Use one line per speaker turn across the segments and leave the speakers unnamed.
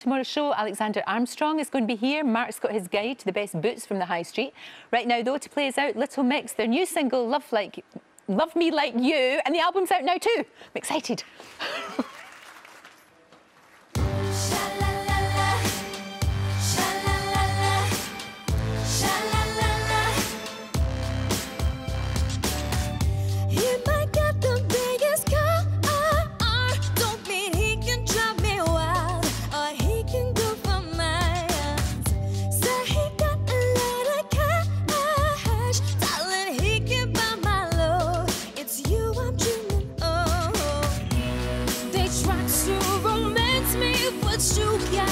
Tomorrow's show, Alexander Armstrong is going to be here. Mark's got his guide to the best boots from the high street. Right now, though, to play us out, Little Mix, their new single, Love Like, Love Me Like You, and the album's out now too. I'm excited.
but you got.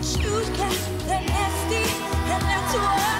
Shoes got that nasty, and that's why.